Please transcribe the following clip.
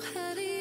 how